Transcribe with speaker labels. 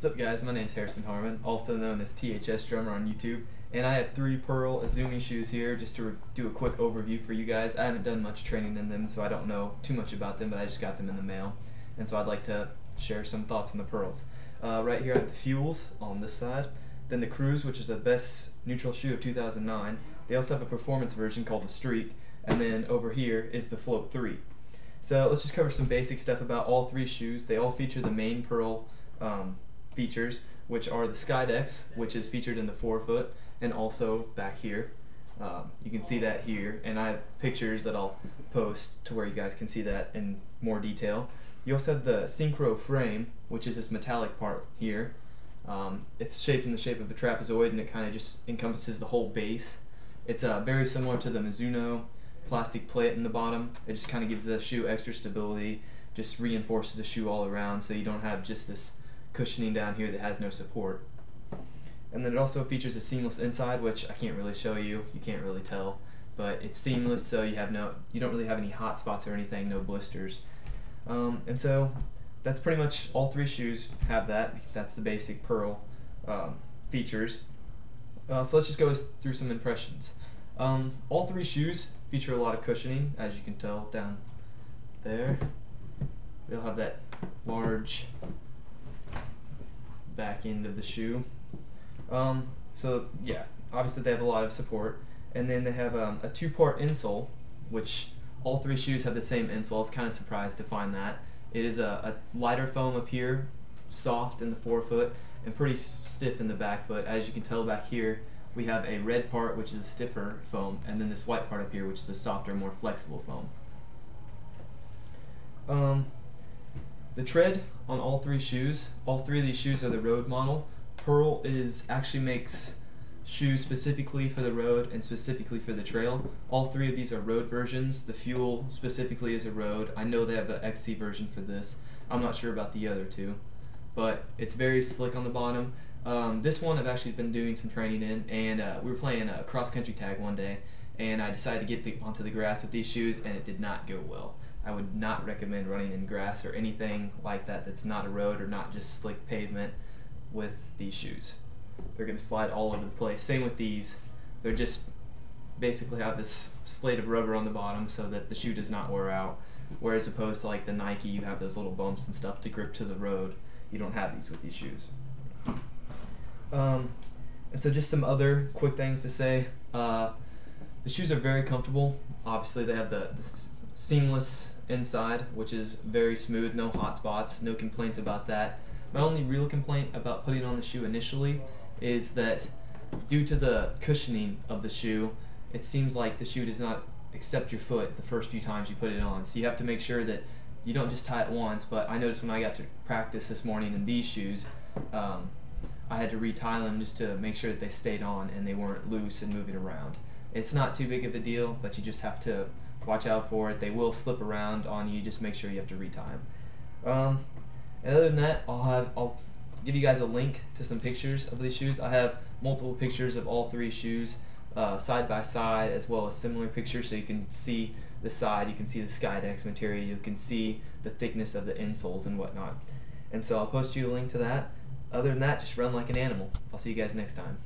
Speaker 1: What's up guys, my name's Harrison Harmon, also known as THS Drummer on YouTube, and I have three Pearl Izumi shoes here just to do a quick overview for you guys. I haven't done much training in them, so I don't know too much about them, but I just got them in the mail, and so I'd like to share some thoughts on the Pearls. Uh, right here I have the Fuels on this side, then the Cruise, which is the best neutral shoe of 2009. They also have a performance version called the Streak, and then over here is the Float 3. So let's just cover some basic stuff about all three shoes. They all feature the main Pearl um, features, which are the Skydex, which is featured in the forefoot, and also back here. Um, you can see that here, and I have pictures that I'll post to where you guys can see that in more detail. You also have the Syncro frame, which is this metallic part here. Um, it's shaped in the shape of a trapezoid, and it kind of just encompasses the whole base. It's uh, very similar to the Mizuno plastic plate in the bottom. It just kind of gives the shoe extra stability, just reinforces the shoe all around, so you don't have just this cushioning down here that has no support. And then it also features a seamless inside, which I can't really show you. You can't really tell, but it's seamless, so you have no, you don't really have any hot spots or anything, no blisters. Um, and so that's pretty much all three shoes have that. That's the basic Pearl um, features. Uh, so let's just go through some impressions. Um, all three shoes feature a lot of cushioning, as you can tell down there. They'll have that large back end of the shoe. Um, so yeah, obviously they have a lot of support, and then they have um, a two-part insole, which all three shoes have the same insole. I was kind of surprised to find that. It is a, a lighter foam up here, soft in the forefoot, and pretty stiff in the back foot. As you can tell back here, we have a red part, which is a stiffer foam, and then this white part up here, which is a softer, more flexible foam. Um, the tread on all three shoes, all three of these shoes are the road model. Pearl is actually makes shoes specifically for the road and specifically for the trail. All three of these are road versions. The Fuel specifically is a road. I know they have the XC version for this. I'm not sure about the other two, but it's very slick on the bottom. Um, this one I've actually been doing some training in, and uh, we were playing a cross country tag one day, and I decided to get the, onto the grass with these shoes, and it did not go well. I would not recommend running in grass or anything like that that's not a road or not just slick pavement with these shoes. They're going to slide all over the place. Same with these. They're just basically have this slate of rubber on the bottom so that the shoe does not wear out. Whereas opposed to like the Nike, you have those little bumps and stuff to grip to the road. You don't have these with these shoes. Um, and so just some other quick things to say. Uh, the shoes are very comfortable. Obviously, they have the, the seamless inside, which is very smooth, no hot spots, no complaints about that. My only real complaint about putting on the shoe initially is that due to the cushioning of the shoe, it seems like the shoe does not accept your foot the first few times you put it on. So you have to make sure that you don't just tie it once. But I noticed when I got to practice this morning in these shoes, um, I had to retie them just to make sure that they stayed on and they weren't loose and moving around. It's not too big of a deal, but you just have to watch out for it. They will slip around on you. Just make sure you have to retime. Um, and other than that, I'll have I'll give you guys a link to some pictures of these shoes. I have multiple pictures of all three shoes uh, side by side, as well as similar pictures, so you can see the side, you can see the Skydex material, you can see the thickness of the insoles and whatnot. And so I'll post you a link to that. Other than that, just run like an animal. I'll see you guys next time.